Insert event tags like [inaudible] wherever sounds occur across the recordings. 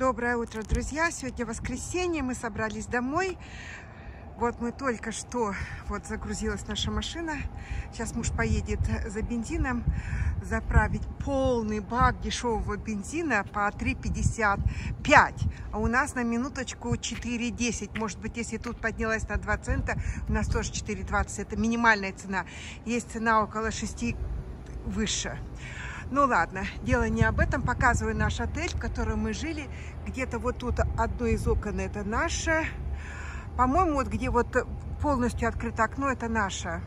Доброе утро, друзья! Сегодня воскресенье, мы собрались домой. Вот мы только что, вот загрузилась наша машина. Сейчас муж поедет за бензином заправить полный бак дешевого бензина по 3,55. А у нас на минуточку 4,10. Может быть, если тут поднялась на 2 цента, у нас тоже 4,20. Это минимальная цена. Есть цена около 6 выше. Ну ладно, дело не об этом. Показываю наш отель, в котором мы жили. Где-то вот тут одно из окон это наше. По-моему, вот где вот полностью открыто окно, это наше.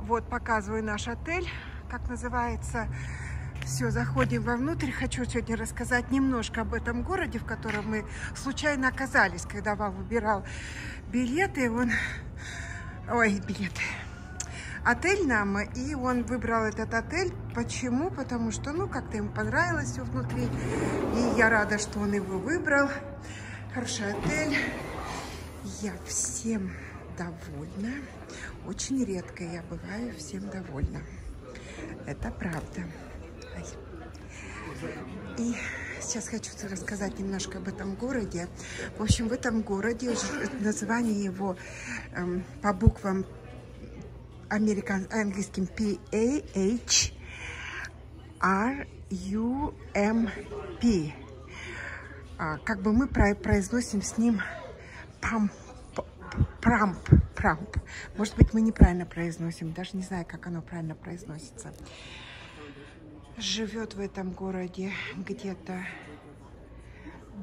Вот, показываю наш отель, как называется. Все, заходим вовнутрь. Хочу сегодня рассказать немножко об этом городе, в котором мы случайно оказались, когда вам выбирал билеты. Он... Ой, билеты. Отель нам, и он выбрал этот отель. Почему? Потому что, ну, как-то ему понравилось все внутри. И я рада, что он его выбрал. Хороший отель. Я всем довольна. Очень редко я бываю всем довольна. Это правда. И сейчас хочу рассказать немножко об этом городе. В общем, в этом городе название его эм, по буквам американ, английским P-A-H R-U-M-P. А, как бы мы произносим с ним пам, прамп, прамп. Может быть, мы неправильно произносим, даже не знаю, как оно правильно произносится. Живет в этом городе где-то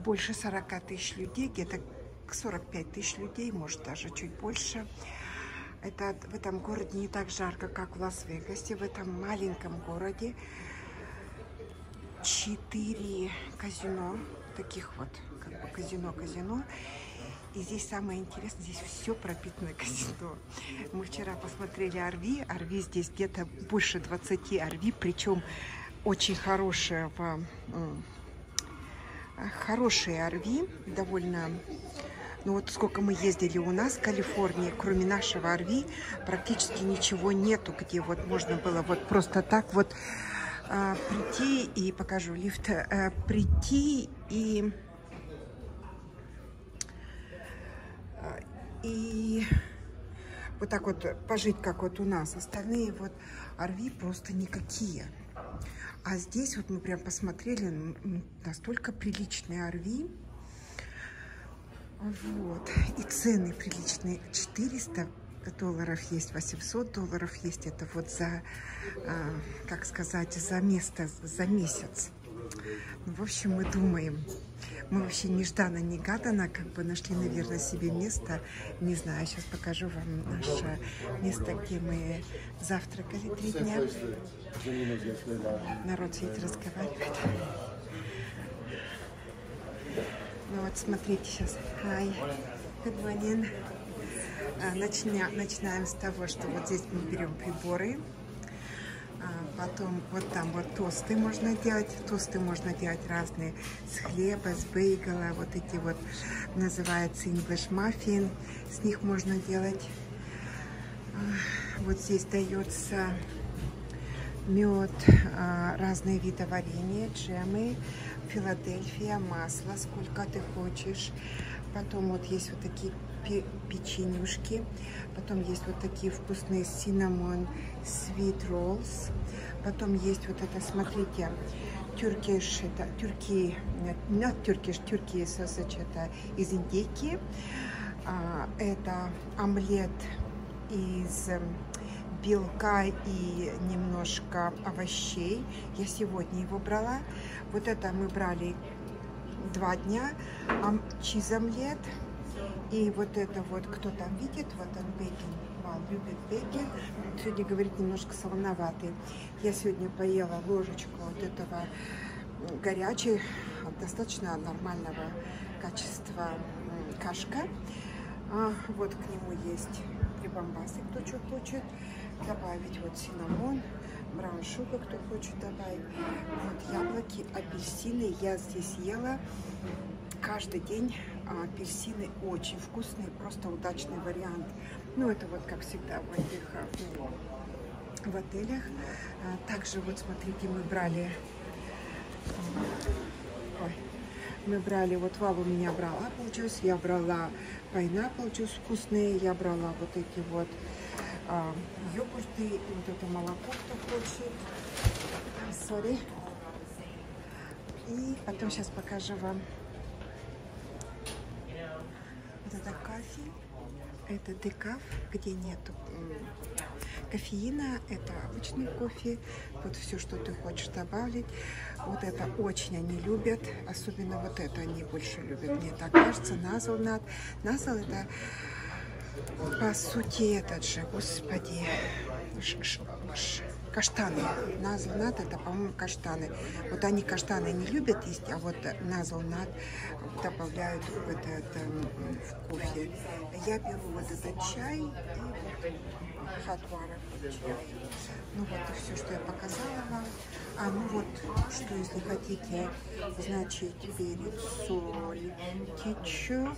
больше 40 тысяч людей, где-то 45 тысяч людей, может даже чуть больше. Это в этом городе не так жарко, как в Лас-Вегасе. В этом маленьком городе четыре казино, таких вот, как бы казино-казино. И здесь самое интересное, здесь все пропитано казино. Мы вчера посмотрели Орви. Орви здесь где-то больше 20 Орви, причем очень хорошие, хорошие Орви, довольно... Ну вот сколько мы ездили у нас в Калифорнии, кроме нашего Орви, практически ничего нету, где вот можно было вот просто так вот а, прийти и покажу лифт, а, прийти и и вот так вот пожить, как вот у нас. Остальные вот орви просто никакие. А здесь вот мы прям посмотрели, настолько приличные орви. Вот. И цены приличные. 400 долларов есть, 800 долларов есть. Это вот за, а, как сказать, за место, за месяц. Ну, в общем, мы думаем, мы вообще нежданно-негаданно как бы нашли, наверное, себе место. Не знаю, сейчас покажу вам наше место, где мы завтракали три дня. Народ сидит, разговаривает. Ну вот, смотрите сейчас. Hi, good morning. Начня, начинаем с того, что вот здесь мы берем приборы. А, потом вот там вот тосты можно делать. Тосты можно делать разные с хлеба, с бейгала. Вот эти вот называется English muffin. С них можно делать. А, вот здесь дается мед, а, разные виды варенья, джемы, Филадельфия, масло, сколько ты хочешь. Потом вот есть вот такие печенюшки. Потом есть вот такие вкусные cinnamon sweet rolls. Потом есть вот это, смотрите, тюркиш, это тюрки, not тюркиш, тюрки sausage, это из индейки. А, это омлет из эм, белка и немножко овощей. Я сегодня его брала. Вот это мы брали два дня. Чиз-омлет. И вот это вот, кто там видит, вот он бекин, Вал любит бекин. Сегодня, говорит, немножко солоноватый. Я сегодня поела ложечку вот этого горячей, достаточно нормального качества кашка. А, вот к нему есть прибамбасы, кто что хочет. Добавить вот синамон, браун-шуга, кто хочет добавить. Вот яблоки, апельсины. Я здесь ела каждый день а, апельсины очень вкусные, просто удачный вариант. Ну, это вот как всегда в этих в отелях. А, также вот смотрите, мы брали ой, мы брали, вот Вава у меня брала получилось, я брала pineapple получилось вкусные, я брала вот эти вот а, йогурты вот это молоко, кто хочет. Sorry. И потом сейчас покажу вам вот это кофе. Это декаф, где нету кофеина. Это обычный кофе. Вот все, что ты хочешь добавить. Вот это очень они любят. Особенно вот это они больше любят. Мне так кажется. Назал над. Назал это по сути этот же, господи, ш -ш -ш каштаны. Назл над это, по-моему, каштаны. Вот они каштаны не любят есть, а вот назл над добавляют в этот в кофе. Я беру вот этот чай и хатвара чай. Ну вот и все, что я показала вам. А ну вот, что если хотите, значит, перец, соль, кетчуп,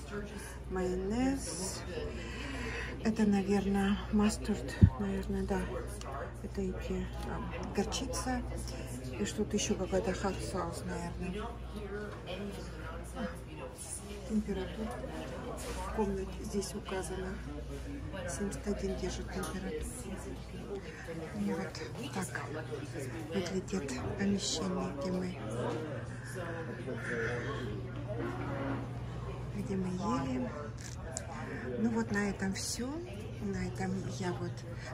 майонез. Это, наверное, мастурд, наверное, да. Это эти а, горчица и что-то еще какая-то хат соус, наверное. Температура в комнате здесь указана. 71 держит температуру. И вот так выглядит помещение, где мы, где мы ели. Ну вот на этом все. На этом я вот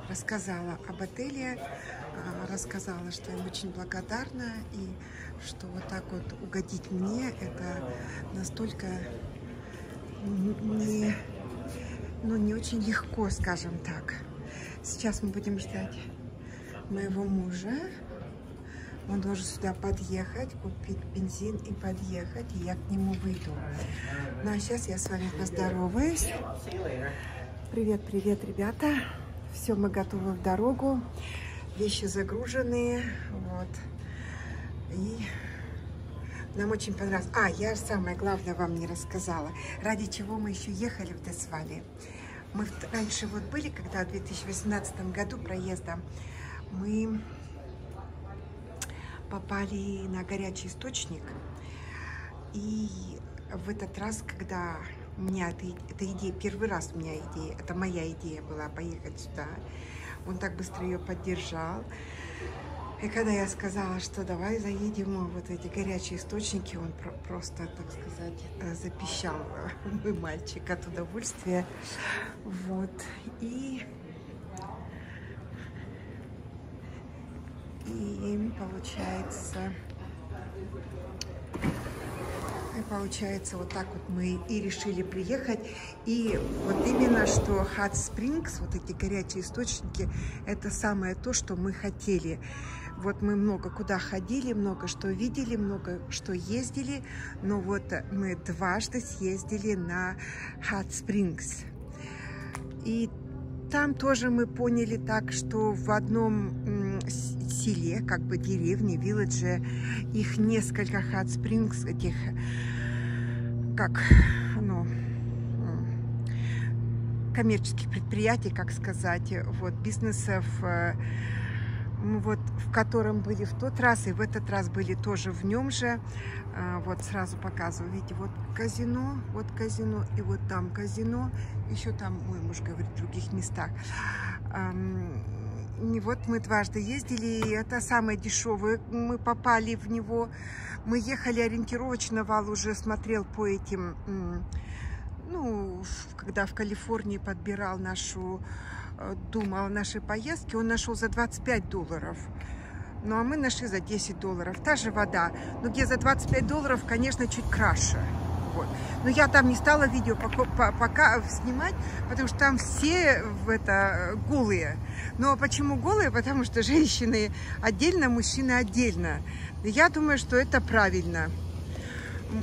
рассказала об отеле, а, рассказала, что я очень благодарна и что вот так вот угодить мне, это настолько не, ну, не очень легко, скажем так. Сейчас мы будем ждать моего мужа. Он должен сюда подъехать, купить бензин и подъехать, и я к нему выйду. Ну а сейчас я с вами поздороваюсь. Привет, привет, ребята. Все, мы готовы в дорогу. Вещи загруженные. Вот. И нам очень понравилось. А, я самое главное вам не рассказала. Ради чего мы еще ехали в Десвали. Мы раньше вот были, когда в 2018 году проездом, мы попали на горячий источник. И в этот раз, когда у меня эта, эта идея, первый раз у меня идея, это моя идея была поехать сюда, он так быстро ее поддержал. И когда я сказала, что давай заедем вот эти горячие источники, он про просто, так сказать, э, запищал, мой мальчик, от удовольствия. Вот. И И получается, и получается вот так вот мы и решили приехать. И вот именно что Hot Springs, вот эти горячие источники, это самое то, что мы хотели. Вот мы много куда ходили, много что видели, много что ездили, но вот мы дважды съездили на Hot Springs. И там тоже мы поняли так, что в одном селе, как бы деревне, вилладже, их несколько springs, этих, как, ну, коммерческих предприятий, как сказать, вот, бизнесов, э, вот, в котором были в тот раз, и в этот раз были тоже в нем же. А, вот сразу показываю, видите, вот казино, вот казино, и вот там казино, еще там, мой муж говорит, в других местах. И вот мы дважды ездили, и это самое дешевое, мы попали в него. Мы ехали ориентировочно, Вал уже смотрел по этим, ну, когда в Калифорнии подбирал нашу Э, думал о нашей поездке, он нашел за 25 долларов. Ну, а мы нашли за 10 долларов. Та же вода. Но где за 25 долларов, конечно, чуть краше. Вот. Но я там не стала видео пока, пока снимать, потому что там все в это голые. Ну, а почему голые? Потому что женщины отдельно, мужчины отдельно. Я думаю, что это правильно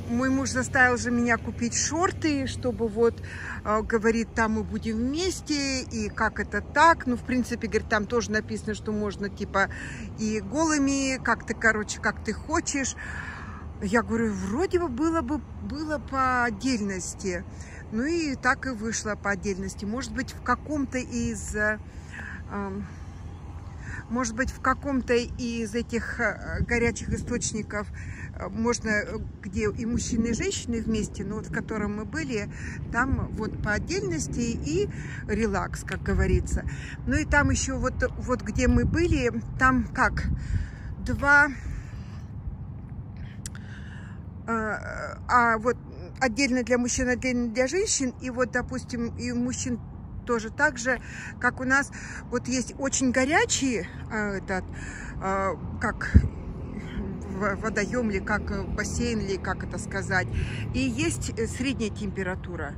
мой муж заставил же меня купить шорты, чтобы вот, э, говорит, там мы будем вместе, и как это так. Ну, в принципе, говорит, там тоже написано, что можно, типа, и голыми, как ты, короче, как ты хочешь. Я говорю, вроде бы было бы было по отдельности. Ну и так и вышло по отдельности. Может быть, в каком-то из... Э, может быть, в каком-то из этих э, горячих источников можно, где и мужчины, и женщины вместе, но вот в котором мы были, там вот по отдельности и релакс, как говорится. Ну и там еще вот, вот где мы были, там как, два... А, а вот отдельно для мужчин, отдельно для женщин. И вот, допустим, и мужчин тоже так же, как у нас, вот есть очень горячий, а, этот, а, как водоем или как бассейн, или как это сказать. И есть средняя температура.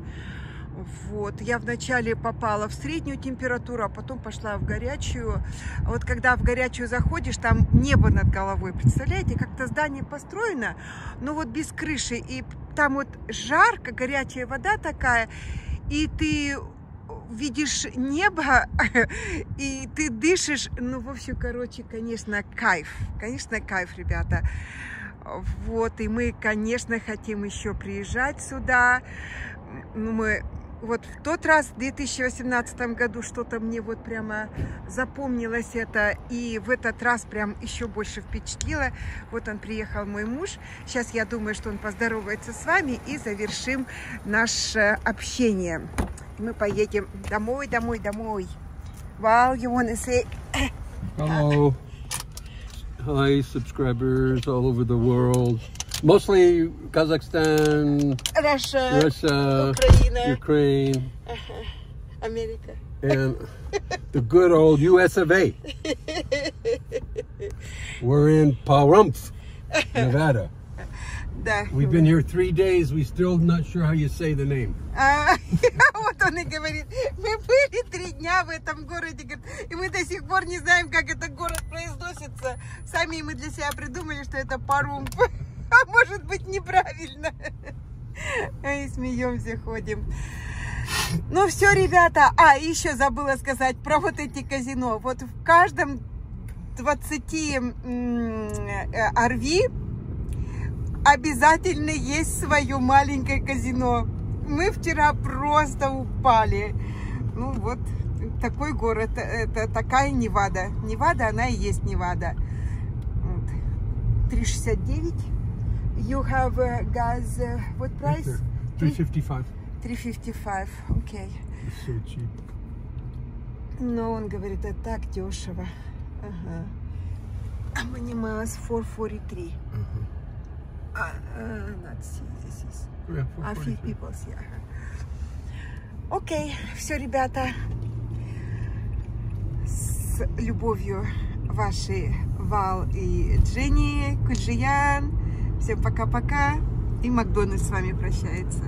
Вот, я вначале попала в среднюю температуру, а потом пошла в горячую. Вот когда в горячую заходишь, там небо над головой, представляете, как-то здание построено, но вот без крыши, и там вот жарко, горячая вода такая, и ты видишь небо, [laughs] и ты дышишь, ну, в общем, короче, конечно, кайф, конечно, кайф, ребята. Вот, и мы, конечно, хотим еще приезжать сюда. Ну, мы вот в тот раз, в 2018 году, что-то мне вот прямо запомнилось это, и в этот раз прям еще больше впечатлило. Вот он приехал, мой муж. Сейчас я думаю, что он поздоровается с вами и завершим наше общение. Мы поедем домой, домой, домой. Wow, you want to say... Hello. Hi, subscribers all over the world. Mostly Kazakhstan, Russia, Russia, Ukraine, Ukraine, America. and the good old US of A. We're in Pahrump, Nevada. Да. We've been here three days. We still not sure how you say the name. [laughs] А, вот он и говорит, мы были три дня в этом городе, говорит, и мы до сих пор не знаем, как этот город произносится. Сами мы для себя придумали, что это Парумп. А может быть неправильно. [laughs] И смеемся, ходим. Ну все, ребята. А, еще забыла сказать про вот эти казино. Вот в каждом 20 RV обязательно есть свое маленькое казино. Мы вчера просто упали. Ну вот, такой город, это такая Невада. Невада, она и есть Невада. Вот. 369. You have uh, gas, uh, what price? 355. 355, окей. Okay. It's so cheap. Но он говорит, это так дешево. Ага. Анимас 443. Uh-huh. Uh, uh, not see, this is Yeah, a few 443. people, yeah. Окей, все, ребята. С любовью ваши Вал и Дженни, Кульжиян. Всем пока-пока. И Макдональдс с вами прощается.